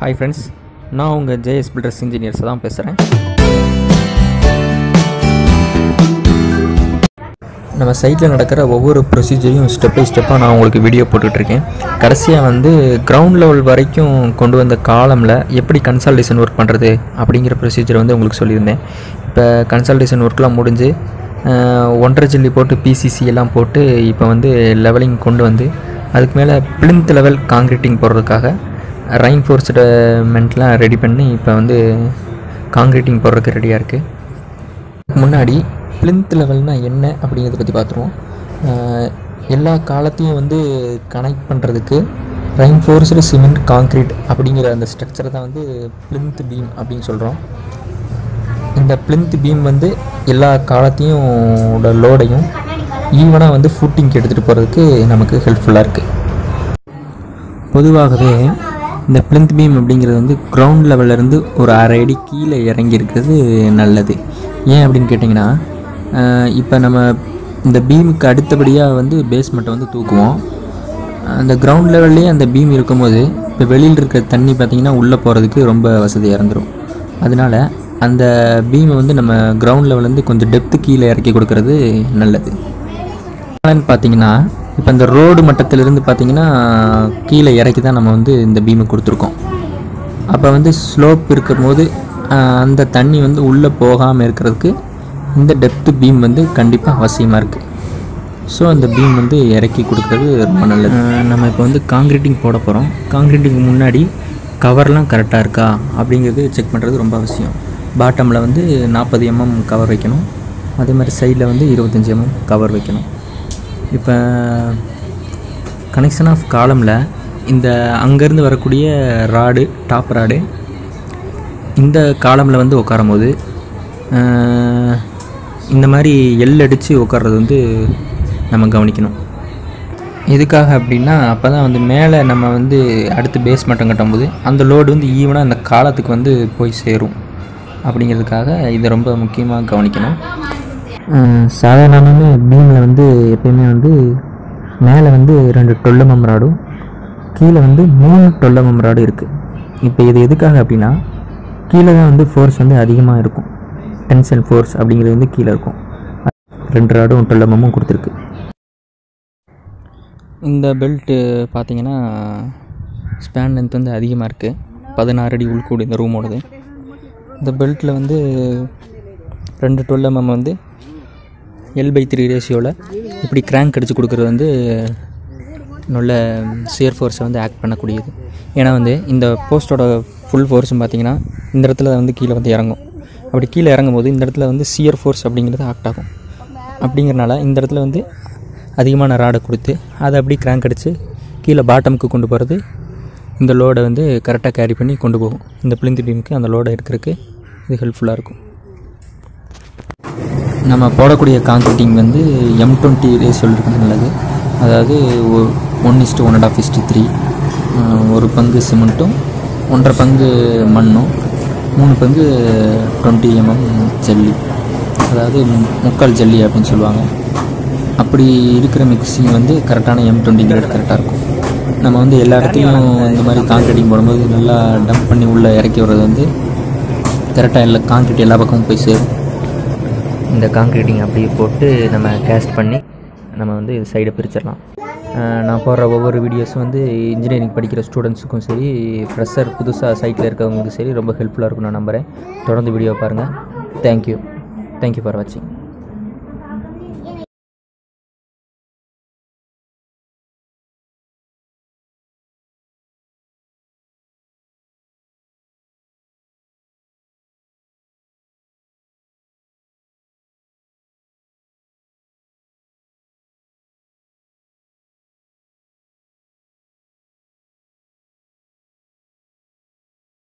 Hi friends நான் உங்கள் JS filters engineers தான் பேசுகிறேன் நம்ம சைட்டில் நடக்கிற ஒவ்வொரு ப்ரொசீஜரையும் ஸ்டெப் பை ஸ்டெப்பாக நான் உங்களுக்கு வீடியோ போட்டுட்ருக்கேன். கடைசியாக வந்து கிரவுண்ட் லெவல் வரைக்கும் கொண்டு வந்த காலமில் எப்படி கன்சல்டேஷன் ஒர்க் பண்ணுறது அப்படிங்கிற ப்ரொசீஜர் வந்து உங்களுக்கு சொல்லியிருந்தேன். இப்போ கன்சல்டேஷன் ஒர்க்லாம் முடிஞ்சு ஒன்றரை ஜில்லி போட்டு பிசிசி எல்லாம் போட்டு இப்போ வந்து லெவலிங் கொண்டு வந்து அதுக்கு மேலே பிளிந்த் லெவல் காங்கிரீட்டிங் போடுறதுக்காக ரைன்ஃபோர்ஸ்மெண்ட்லாம் ரெடி பண்ணி இப்போ வந்து காங்கிரீட்டிங் போடுறதுக்கு ரெடியாக இருக்குது முன்னாடி பிளிந்த் லெவல்னால் என்ன அப்படிங்கிறத பற்றி பார்த்துருவோம் எல்லா காலத்தையும் வந்து கனெக்ட் பண்ணுறதுக்கு ரைன்ஃபோர்ஸ்டு சிமெண்ட் காங்க்ரீட் அப்படிங்கிற அந்த ஸ்ட்ரக்சரை தான் வந்து பிளிந்த் பீம் அப்படின்னு சொல்கிறோம் இந்த பிளிந்த் பீம் வந்து எல்லா காலத்தையும் லோடையும் ஈவனாக வந்து ஃபூட்டிங்க்கு எடுத்துகிட்டு போகிறதுக்கு நமக்கு ஹெல்ப்ஃபுல்லாக இருக்குது பொதுவாகவே இந்த பிளிந்த் பீம் அப்படிங்கிறது வந்து கிரவுண்ட் லெவல்லேருந்து ஒரு அரை அடி கீழே இறங்கி இருக்கிறது நல்லது. ஏன் அப்படின்னு கேட்டிங்கன்னா இப்போ நம்ம இந்த பீமுக்கு அடுத்தபடியாக வந்து பேஸ்மெண்ட்டை வந்து தூக்குவோம். அந்த கிரவுண்ட் லெவல்லே அந்த பீம் இருக்கும்போது இப்போ வெளியில் இருக்கிற தண்ணி பார்த்திங்கன்னா உள்ளே போகிறதுக்கு ரொம்ப வசதியாக இருந்துடும் அதனால அந்த பீமை வந்து நம்ம கிரவுண்ட் லெவல்லேருந்து கொஞ்சம் டெப்த்து கீழே இறக்கி கொடுக்கறது நல்லது. என்னன்னு பார்த்தீங்கன்னா இப்போ இந்த ரோடு மட்டத்திலிருந்து பார்த்தீங்கன்னா கீழே இறக்கி தான் நம்ம வந்து இந்த பீமை கொடுத்துருக்கோம். அப்போ வந்து ஸ்லோப் இருக்கும்போது போது அந்த தண்ணி வந்து உள்ளே போகாமல் இருக்கிறதுக்கு இந்த டெப்த்து பீம் வந்து கண்டிப்பாக அவசியமாக இருக்குது ஸோ அந்த பீம் வந்து இறக்கி கொடுக்குறது ரொம்ப நல்லது. நம்ம இப்போ வந்து காங்கிரீட்டிங் போட போகிறோம் காங்கிரீட்டிங்க்கு முன்னாடி கவர்லாம் கரெக்டாக இருக்கா அப்படிங்கிறது செக் பண்ணுறது ரொம்ப அவசியம். பாட்டமில் வந்து நாற்பது எம்எம் கவர் வைக்கணும். அதே மாதிரி சைடில் வந்து இருபத்தஞ்சி எம்எம் கவர் வைக்கணும். இப்போ கனெக்ஷன் ஆஃப் காலமில் இந்த அங்கேருந்து வரக்கூடிய ராடு டாப் ராடு இந்த காலமில் வந்து உட்காரும் போது இந்த மாதிரி எல் அடித்து உட்கார்றது வந்து நம்ம கவனிக்கணும். எதுக்காக அப்படின்னா அப்போ தான் வந்து மேலே நம்ம வந்து அடுத்து பேஸ் மட்டம் கட்டும்போது அந்த லோடு வந்து ஈவனாக அந்த காலத்துக்கு வந்து போய் சேரும். அப்படிங்கிறதுக்காக இதை ரொம்ப முக்கியமாக கவனிக்கணும். சாதாரணமே பீமில் வந்து எப்பயுமே வந்து மேலே வந்து ரெண்டு டொல்ல மம்ராடும் கீழே வந்து மூணு டொல்ல மம்ராடும் இருக்குது இப்போ இது எதுக்காக அப்படின்னா கீழே தான் வந்து ஃபோர்ஸ் வந்து அதிகமாக இருக்கும். டென்ஷன் ஃபோர்ஸ் அப்படிங்கிறது வந்து கீழே இருக்கும். ரெண்டு ராடும் டொல்லமும் கொடுத்துருக்கு. இந்த பெல்ட்டு பார்த்தீங்கன்னா ஸ்பேன் லென்த் வந்து அதிகமாக இருக்குது பதினாறு அடி உள்கூடு இந்த ரூமோடது இந்த பெல்ட்டில் வந்து ரெண்டு டுவெல் வந்து எல் பை த்ரீ ரேஷியோவில் இப்படி கிராங்க் அடித்து கொடுக்குறது வந்து நல்ல சியர் ஃபோர்ஸை வந்து ஆக்ட் பண்ணக்கூடியது. ஏன்னா வந்து இந்த போஸ்ட்டோட ஃபுல் ஃபோர்ஸும் பார்த்தீங்கன்னா இந்த இடத்துல வந்து கீழே வந்து இறங்கும். அப்படி கீழே இறங்கும் போது இந்த இடத்துல வந்து சியர் ஃபோர்ஸ் அப்படிங்கிறது ஆக்ட் ஆகும். அப்படிங்கிறனால இந்த இடத்துல வந்து அதிகமான ராடை கொடுத்து அதை அப்படி கிராங்க் அடித்து கீழே பாட்டமுக்கு கொண்டு போகிறது இந்த லோடை வந்து கரெக்டாக கேரி பண்ணி கொண்டு போகும். இந்த பிளிந்து பீமுக்கு அந்த லோடை எடுக்கிறதுக்கு இது ஹெல்ப்ஃபுல்லாக இருக்கும். நம்ம போடக்கூடிய காங்கிரீட்டிங் வந்து எம் டுவெண்ட்டி ரேஷியோவில் இருக்கிறது நல்லது. அதாவது one is to one and half is to three ஒரு பங்கு சிமெண்ட்டும் ஒன்றரை பங்கு மண்ணும் மூணு பங்கு டுவெண்ட்டி எம்எம் ஜல்லி. அதாவது மு- முக்கால் ஜல்லி அப்படின்னு சொல்லுவாங்க. அப்படி இருக்கிற மிக்சிங் வந்து கரெக்டான எம் டுவெண்ட்டி கிரேட் கரெக்டாக இருக்கும். நம்ம வந்து எல்லா இடத்துலையும் இந்த மாதிரி காங்கிரீட்டிங் போடும்போது நல்லா டம்ப் பண்ணி உள்ளே இறக்கி விடுறது வந்து கரெக்டாக எல்லா காங்கிரீட் எல்லா பக்கமும் போய் சேரும். இந்த காங்க்ரீட்டிங் அப்படியே போட்டு நம்ம கேஸ்ட் பண்ணி நம்ம வந்து சைடை பிரிச்சிடலாம். நான் போடுற ஒவ்வொரு வீடியோஸும் வந்து இன்ஜினியரிங் படிக்கிற ஸ்டூடெண்ட்ஸுக்கும் சரி ஃப்ரெஷர் புதுசாக சைட்டில் இருக்கவங்களுக்கும் சரி ரொம்ப ஹெல்ப்ஃபுல்லாக இருக்கும் நான் நம்புகிறேன் தொடர்ந்து வீடியோ பாருங்கள் தேங்க்யூ தேங்க்யூ ஃபார் வாட்சிங்